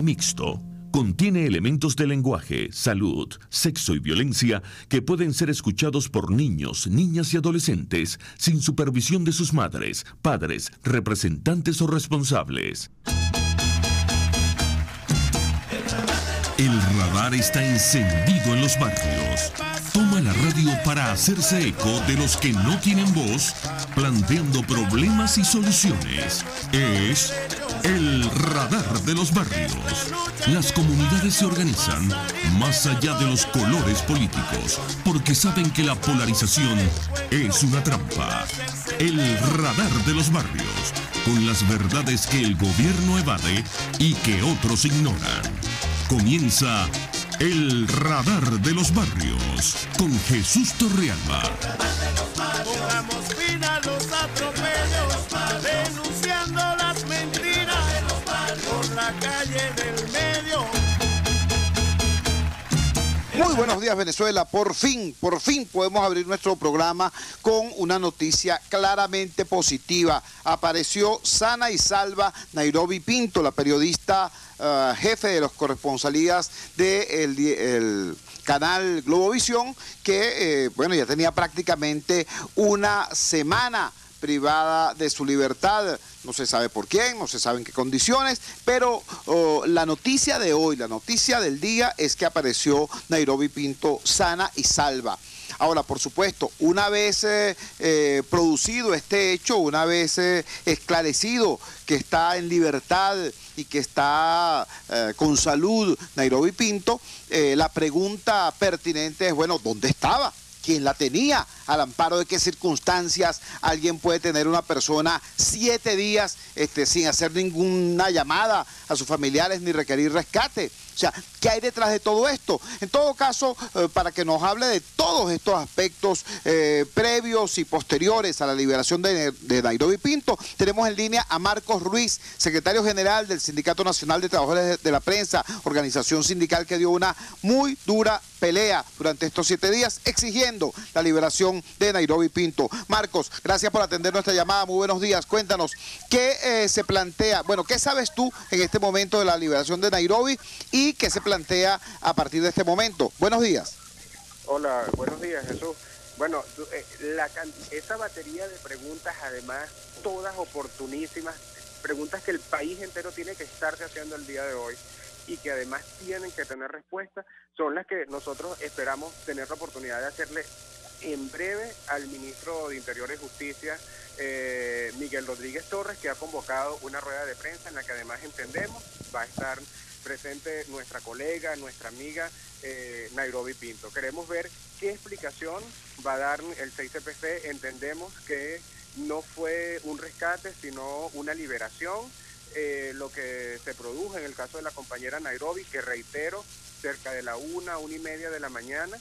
Mixto. Contiene elementos de lenguaje, salud, sexo y violencia que pueden ser escuchados por niños, niñas y adolescentes sin supervisión de sus madres, padres, representantes o responsables. El radar está encendido en los barrios. Toma la radio para hacerse eco de los que no tienen voz, planteando problemas y soluciones. Es el radar de los barrios. Las comunidades se organizan más allá de los colores políticos, porque saben que la polarización es una trampa. El radar de los barrios, con las verdades que el gobierno evade y que otros ignoran. Comienza el radar de los barrios con Jesús Torrealba. Muy buenos días Venezuela, por fin, por fin podemos abrir nuestro programa con una noticia claramente positiva. Apareció sana y salva Nairobi Pinto, la periodista uh, jefe de los corresponsalías del de el canal Globovisión, que eh, bueno ya tenía prácticamente una semana privada de su libertad. No se sabe por quién, no se sabe en qué condiciones, pero oh, la noticia de hoy, la noticia del día es que apareció Nairobi Pinto sana y salva. Ahora, por supuesto, una vez eh, eh, producido este hecho, una vez eh, esclarecido que está en libertad y que está con salud Nairobi Pinto, la pregunta pertinente es, bueno, ¿dónde estaba? ¿Quién la tenía? ¿Al amparo de qué circunstancias alguien puede tener una persona siete días este, sin hacer ninguna llamada a sus familiares ni requerir rescate? O sea, ¿qué hay detrás de todo esto? En todo caso, eh, para que nos hable de todos estos aspectos eh, previos y posteriores a la liberación de, de, Nairobi Pinto, tenemos en línea a Marcos Ruiz, secretario general del Sindicato Nacional de Trabajadores de, de la Prensa, organización sindical que dio una muy dura pelea durante estos siete días exigiendo la liberación de Nairobi Pinto. Marcos, gracias por atender nuestra llamada. Muy buenos días. Cuéntanos, ¿qué eh, se plantea? Bueno, ¿qué sabes tú en este momento de la liberación de Nairobi y qué se plantea a partir de este momento? Buenos días. Hola, buenos días, Jesús. Bueno, eh, la, esa batería de preguntas, además, todas oportunísimas, preguntas que el país entero tiene que estarse haciendo el día de hoy y que además tienen que tener respuesta, son las que nosotros esperamos tener la oportunidad de hacerle en breve al ministro de Interior y Justicia, eh, Miguel Rodríguez Torres, que ha convocado una rueda de prensa en la que además entendemos va a estar presente nuestra colega, nuestra amiga eh, Nairobi Pinto. Queremos ver qué explicación va a dar el 6CPC. Entendemos que no fue un rescate, sino una liberación. Eh, lo que se produjo en el caso de la compañera Nairobi, que reitero, cerca de la una, una y media de la mañana,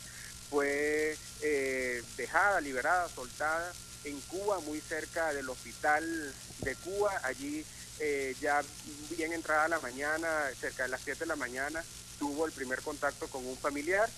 fue eh, dejada, liberada, soltada en Cuba, muy cerca del hospital de Cuba. Allí eh, ya bien entrada la mañana, cerca de las 7 de la mañana, tuvo el primer contacto con un familiar.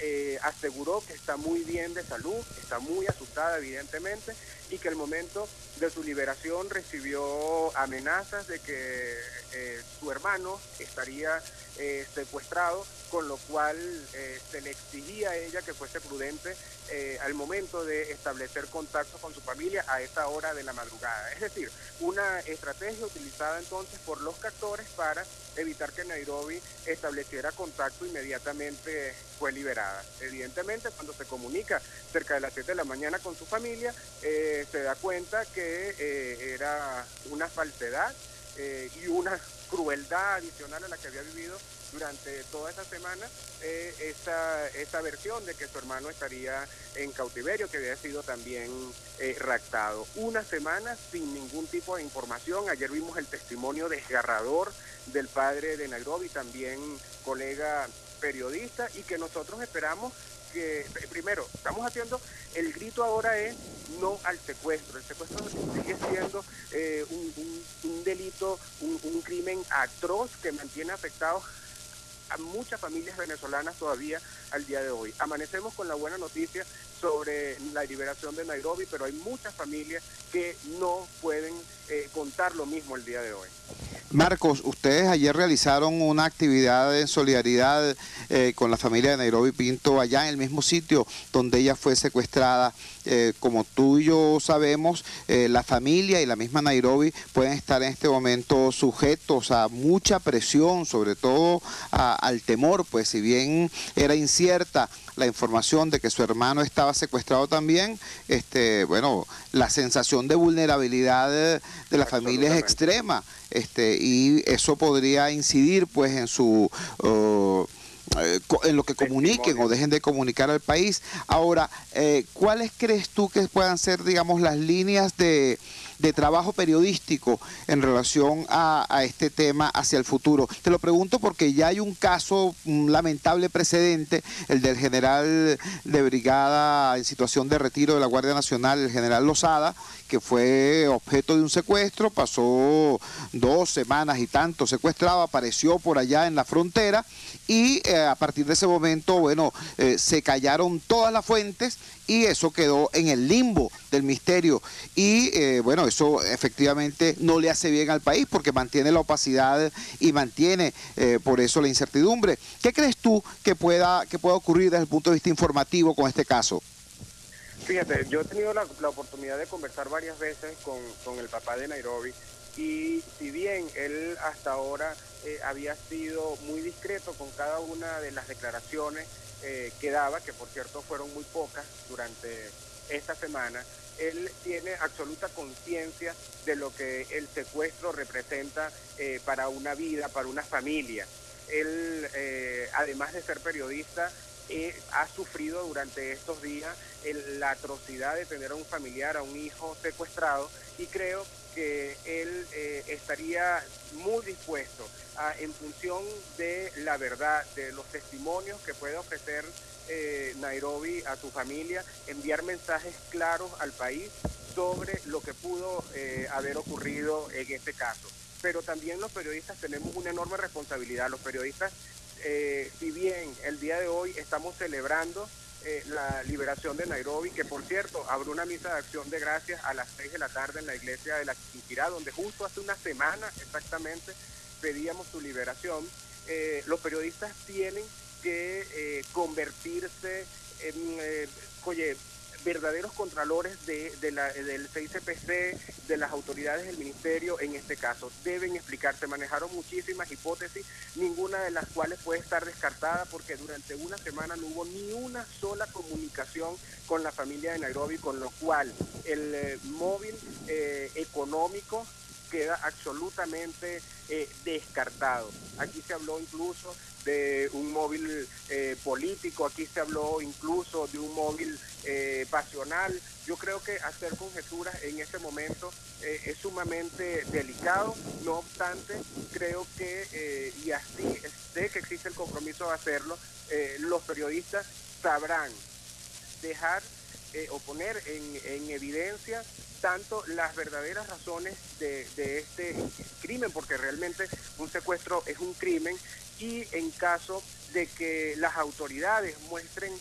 Eh, aseguró que está muy bien de salud, está muy asustada evidentemente y que el momento de su liberación recibió amenazas de que eh, su hermano estaría eh, secuestrado, con lo cual eh, se le exigía a ella que fuese prudente eh, al momento de establecer contacto con su familia a esa hora de la madrugada. Es decir, una estrategia utilizada entonces por los captores para evitar que Nairobi estableciera contacto inmediatamente fue liberada. Evidentemente, cuando se comunica cerca de las 7 de la mañana con su familia, se da cuenta que era una falsedad y una crueldad adicional a la que había vivido durante toda esa semana eh, esa, esa versión de que su hermano estaría en cautiverio, que había sido también eh, raptado. Una semana sin ningún tipo de información. Ayer vimos el testimonio desgarrador del padre de Nairobi, también colega periodista, y que nosotros esperamos que, primero, estamos haciendo, el grito ahora es no al secuestro. El secuestro sigue siendo eh, un, un, un, delito, un, un crimen atroz que mantiene afectados a muchas familias venezolanas todavía al día de hoy. Amanecemos con la buena noticia sobre la liberación de Nairobi, pero hay muchas familias que no pueden eh, contar lo mismo el día de hoy. Marcos, ustedes ayer realizaron una actividad en solidaridad eh, con la familia de Nairobi Pinto allá en el mismo sitio donde ella fue secuestrada. Eh, como tú y yo sabemos, eh, la familia y la misma Nairobi pueden estar en este momento sujetos a mucha presión, sobre todo al temor, pues si bien era incierta la información de que su hermano estaba secuestrado también, este, bueno, la sensación de vulnerabilidad de, la familia es extrema, este, y eso podría incidir pues en su eh, en lo que comuniquen o dejen de comunicar al país. Ahora, eh, ¿cuáles crees tú que puedan ser, digamos, las líneas de, de trabajo periodístico en relación a, este tema hacia el futuro. Te lo pregunto porque ya hay un caso, un lamentable precedente, el del general de brigada en situación de retiro de la Guardia Nacional, el general Lozada, que fue objeto de un secuestro, pasó dos semanas y tanto secuestrado, apareció por allá en la frontera y eh, a partir de ese momento, bueno, eh, se callaron todas las fuentes y eso quedó en el limbo del misterio. Y eh, bueno, eso efectivamente no le hace bien al país porque mantiene la opacidad y mantiene eh, por eso la incertidumbre. ¿Qué crees tú que pueda, que pueda ocurrir desde el punto de vista informativo con este caso? Fíjate, yo he tenido la, oportunidad de conversar varias veces con, con, el papá de Nairobi y si bien él hasta ahora eh, había sido muy discreto con cada una de las declaraciones, eh, que daba, que por cierto fueron muy pocas durante esta semana, él tiene absoluta conciencia de lo que el secuestro representa eh, para una vida, para una familia. Él, eh, además de ser periodista, ha sufrido durante estos días la atrocidad de tener a un familiar, a un hijo secuestrado, y creo que él estaría muy dispuesto en función de la verdad, de los testimonios que puede ofrecer eh, Nairobi a su familia, enviar mensajes claros al país sobre lo que pudo eh, haber ocurrido en este caso. Pero también los periodistas tenemos una enorme responsabilidad. Los periodistas, eh, si bien el día de hoy estamos celebrando la liberación de Nairobi, que por cierto abrió una misa de acción de gracias a las 6 de la tarde en la iglesia de la Quinquirá, donde justo hace una semana exactamente pedíamos su liberación, eh, los periodistas tienen que eh, convertirse en, eh, verdaderos contralores de, la, del CICPC, de las autoridades del ministerio en este caso. Deben explicarse, manejaron muchísimas hipótesis, ninguna de las cuales puede estar descartada porque durante una semana no hubo ni una sola comunicación con la familia de Nairobi, con lo cual el móvil económico queda absolutamente eh, descartado. Aquí se habló incluso de un móvil eh, político, aquí se habló incluso de un móvil eh, pasional. Yo creo que hacer conjeturas en este momento es sumamente delicado, no obstante, creo que, y así sé que existe el compromiso de hacerlo, los periodistas sabrán dejar o poner en, en evidencia tanto las verdaderas razones de, este crimen, porque realmente un secuestro es un crimen, y en caso de que las autoridades muestren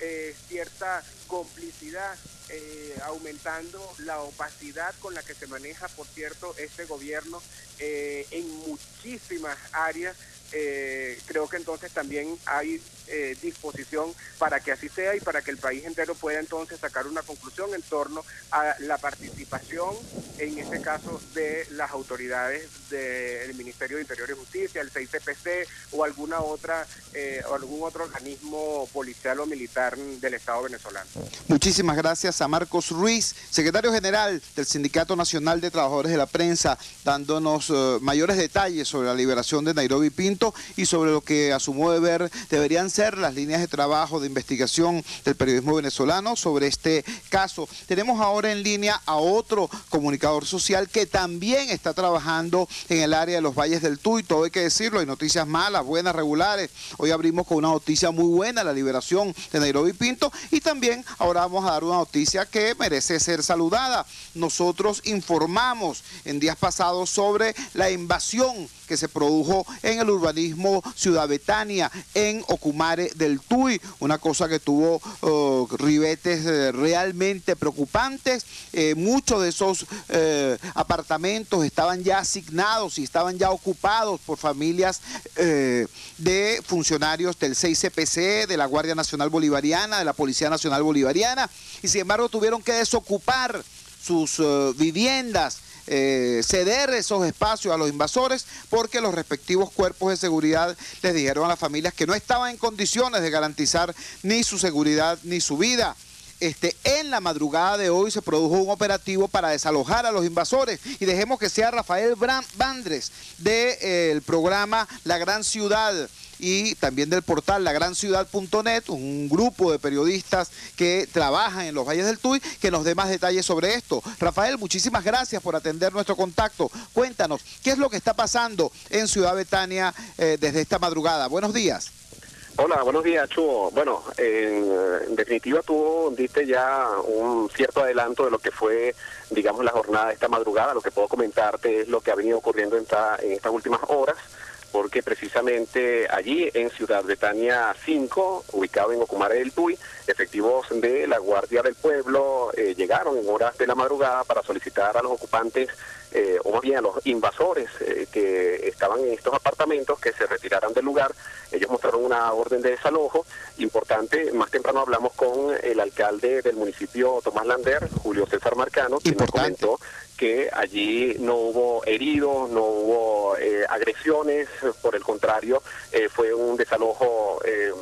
eh, cierta complicidad, eh, aumentando la opacidad con la que se maneja, por cierto, este gobierno eh, en muchísimas áreas eh, creo que entonces también hay eh, disposición para que así sea y para que el país entero pueda entonces sacar una conclusión en torno a la participación, en este caso, de las autoridades del Ministerio de Interior y Justicia, el CICPC o alguna otra eh, o algún otro organismo policial o militar del Estado venezolano. Muchísimas gracias a Marcos Ruiz, secretario general del Sindicato Nacional de Trabajadores de la Prensa, dándonos mayores detalles sobre la liberación de Nairobi Pinto y sobre lo que a su modo de ver deberían ser las líneas de trabajo de investigación del periodismo venezolano sobre este caso. Tenemos ahora en línea a otro comunicador social que también está trabajando en el área de los valles del Tuy, todo hay que decirlo, hay noticias malas, buenas, regulares. Hoy abrimos con una noticia muy buena, la liberación de Nairobi Pinto y también ahora vamos a dar una noticia que merece ser saludada. Nosotros informamos en días pasados sobre la invasión que se produjo en el urbanismo Ciudad Betania, en Ocumare del Tuy, una cosa que tuvo oh, ribetes eh, realmente preocupantes. Eh, muchos de esos eh, apartamentos estaban ya asignados y estaban ya ocupados por familias de funcionarios del 6CPC, de la Guardia Nacional Bolivariana, de la Policía Nacional Bolivariana, y sin embargo tuvieron que desocupar sus viviendas eh, ceder esos espacios a los invasores porque los respectivos cuerpos de seguridad les dijeron a las familias que no estaban en condiciones de garantizar ni su seguridad ni su vida. Este, en la madrugada de hoy se produjo un operativo para desalojar a los invasores y dejemos que sea Rafael Bandres del de, programa La Gran Ciudad y también del portal lagranciudad.net, un grupo de periodistas que trabajan en los Valles del Tuy, que nos dé más detalles sobre esto. Rafael, muchísimas gracias por atender nuestro contacto. Cuéntanos, ¿qué es lo que está pasando en Ciudad Betania eh, desde esta madrugada? Buenos días. Hola, buenos días, Chuo. Bueno, en, definitiva tú diste ya un cierto adelanto de lo que fue, digamos, la jornada de esta madrugada. Lo que puedo comentarte es lo que ha venido ocurriendo en, en estas últimas horas porque precisamente allí en Ciudad Betania 5, ubicado en Ocumare del Tuy, efectivos de la Guardia del Pueblo eh, llegaron en horas de la madrugada para solicitar a los ocupantes, eh, o más bien a los invasores eh, que estaban en estos apartamentos, que se retiraran del lugar. Ellos mostraron una orden de desalojo importante. Más temprano hablamos con el alcalde del municipio Tomás Lander, Julio César Marcano, quien nos comentó que allí no hubo heridos, no hubo eh, agresiones, por el contrario, eh, fue un desalojo eh,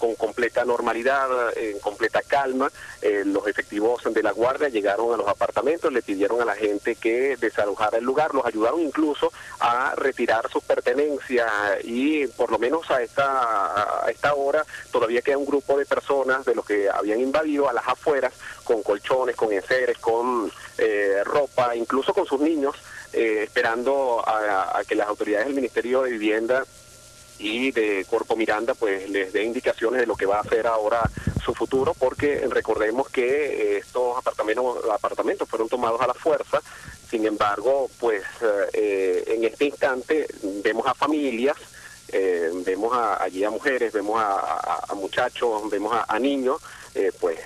con completa normalidad, en completa calma. Eh, los efectivos de la Guardia llegaron a los apartamentos, le pidieron a la gente que desalojara el lugar, los ayudaron incluso a retirar sus pertenencias y por lo menos a esta, a esta hora todavía queda un grupo de personas de los que habían invadido a las afueras con colchones, con enseres, con eh, ropa, incluso con sus niños, eh, esperando a que las autoridades del Ministerio de Vivienda y de Corpo Miranda pues les dé indicaciones de lo que va a hacer ahora su futuro porque recordemos que eh, estos apartamentos apartamentos fueron tomados a la fuerza. Sin embargo pues eh, en este instante vemos a familias eh, vemos allí a mujeres vemos a, muchachos vemos a, niños pues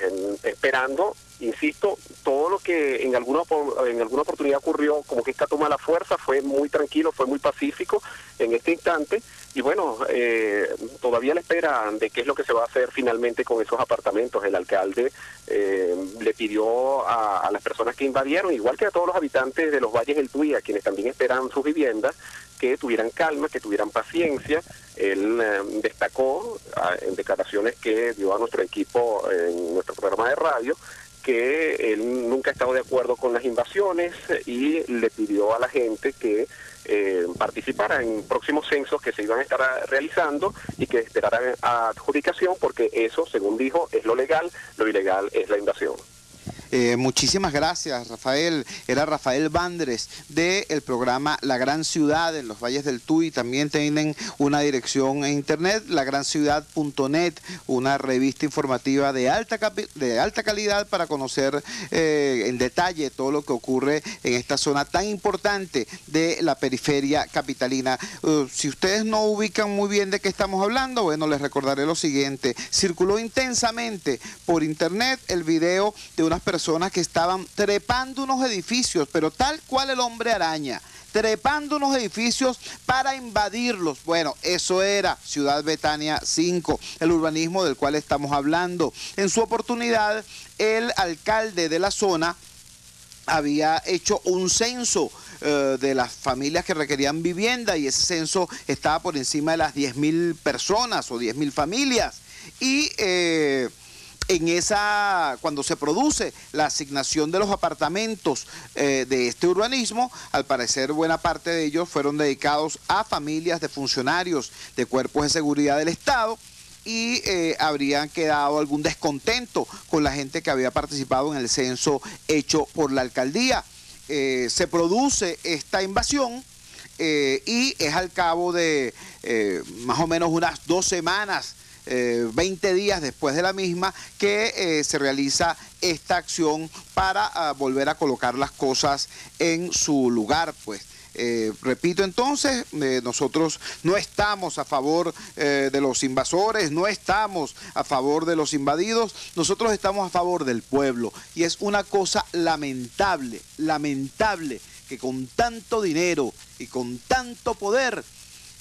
esperando insisto, todo lo que en alguna en alguna oportunidad ocurrió, como que esta toma la fuerza, fue muy tranquilo, fue muy pacífico en este instante. Y bueno, eh, todavía la espera de qué es lo que se va a hacer finalmente con esos apartamentos. El alcalde eh, le pidió a, las personas que invadieron, igual que a todos los habitantes de los valles del Tuy, a quienes también esperan sus viviendas, que tuvieran calma, que tuvieran paciencia. Él eh, destacó ah, en declaraciones que dio a nuestro equipo en nuestro programa de radio que él nunca ha estado de acuerdo con las invasiones y le pidió a la gente que eh, participara en próximos censos que se iban a estar realizando y que esperaran adjudicación porque eso, según dijo, es lo legal, lo ilegal es la invasión. Eh, muchísimas gracias, Rafael. Era Rafael Bandres del programa La Gran Ciudad en los Valles del Tuy. También tienen una dirección en internet, lagranciudad.net, una revista informativa de alta, de alta calidad para conocer eh, en detalle todo lo que ocurre en esta zona tan importante de la periferia capitalina. Uh, si ustedes no ubican muy bien de qué estamos hablando, bueno, les recordaré lo siguiente. Circuló intensamente por internet el video de unas personas personas que estaban trepando unos edificios, pero tal cual el hombre araña, trepando unos edificios para invadirlos. Bueno, eso era Ciudad Betania 5, el urbanismo del cual estamos hablando. En su oportunidad, el alcalde de la zona había hecho un censo eh, de las familias que requerían vivienda y ese censo estaba por encima de las 10 mil personas o 10 mil familias. Y eh, en esa, cuando se produce la asignación de los apartamentos eh, de este urbanismo, al parecer buena parte de ellos fueron dedicados a familias de funcionarios de cuerpos de seguridad del Estado y eh, habrían quedado algún descontento con la gente que había participado en el censo hecho por la alcaldía. Eh, se produce esta invasión y es al cabo de más o menos unas dos semanas 20 eh, días después de la misma que eh, se realiza esta acción para ah, volver a colocar las cosas en su lugar, pues. Eh, repito entonces, eh, nosotros no estamos a favor de los invasores, no estamos a favor de los invadidos, nosotros estamos a favor del pueblo. Y es una cosa lamentable, lamentable que con tanto dinero y con tanto poder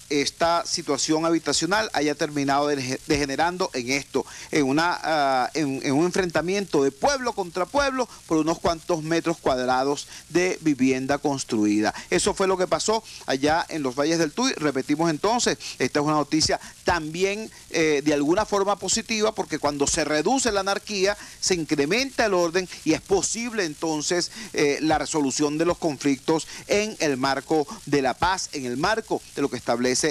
esta situación habitacional haya terminado degenerando en esto, en, una, ah, en, un enfrentamiento de pueblo contra pueblo por unos cuantos metros cuadrados de vivienda construida. Eso fue lo que pasó allá en los valles del Tuy. Repetimos entonces, esta es una noticia también eh, de alguna forma positiva porque cuando se reduce la anarquía se incrementa el orden y es posible entonces eh, la resolución de los conflictos en el marco de la paz, en el marco de lo que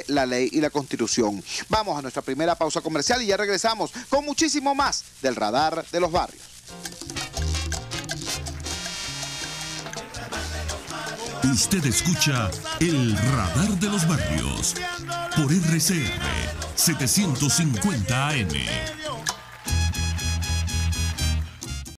la ley y la constitución. Vamos a nuestra primera pausa comercial y ya regresamos con muchísimo más del radar de los barrios. Usted escucha el radar de los barrios por RCR 750 AM.